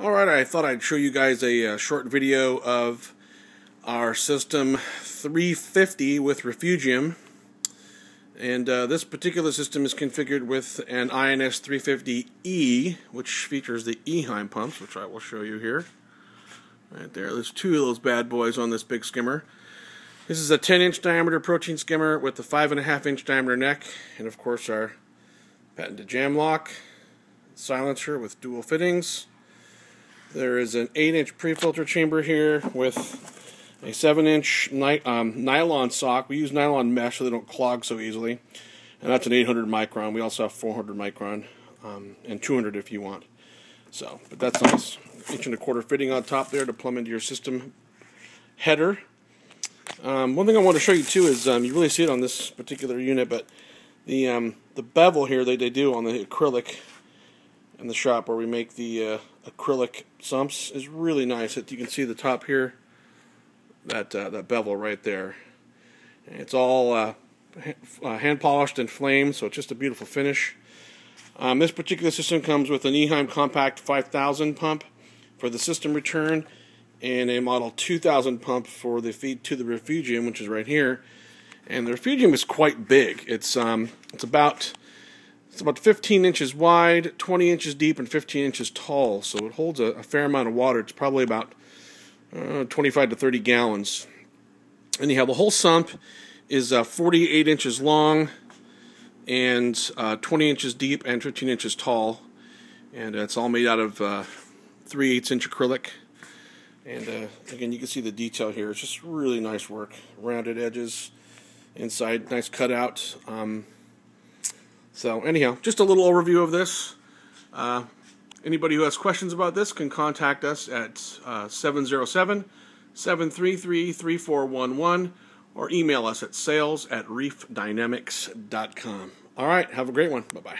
Alright, I thought I'd show you guys a, uh, short video of our system 350 with Refugium. And uh, this particular system is configured with an INS 350E, which features the Eheim pumps, which I will show you here. Right there, there's two of those bad boys on this big skimmer. This is a 10 inch diameter protein skimmer with a 5.5 inch diameter neck, and of course our patented jam lock, silencer with dual fittings. There is an 8 inch pre-filter chamber here with a 7 inch ni um, nylon sock. We use nylon mesh so they don't clog so easily. And that's an 800 micron. We also have 400 micron um, and 200 if you want. So, but that's nice. Inch and a quarter fitting on top there to plumb into your system header. Um, one thing I want to show you too is um, you really see it on this particular unit, but the um, the bevel here they, they do on the acrylic in the shop where we make the uh, acrylic sumps is really nice. It, you can see the top here, that uh, that bevel right there. it's all uh, uh, hand polished and flamed, so it's just a beautiful finish. Um, this particular system comes with an Eheim Compact 5000 pump for the system return and a Model 2000 pump for the feed to the Refugium, which is right here. And the Refugium is quite big. It's um, it's about it's about 15 inches wide, 20 inches deep, and 15 inches tall, so it holds a, a fair amount of water. It's probably about uh, 25 to 30 gallons. Anyhow, the whole sump is uh, 48 inches long and uh, 20 inches deep and 15 inches tall, and it's all made out of uh, 3 8 inch acrylic. And uh, again, you can see the detail here. It's just really nice work. Rounded edges inside, nice cutout. Um, so anyhow, just a little overview of this. Uh, anybody who has questions about this can contact us at uh, 707 733 3411 or email us at sales at reefdynamics.com. All right, have a great one. Bye bye.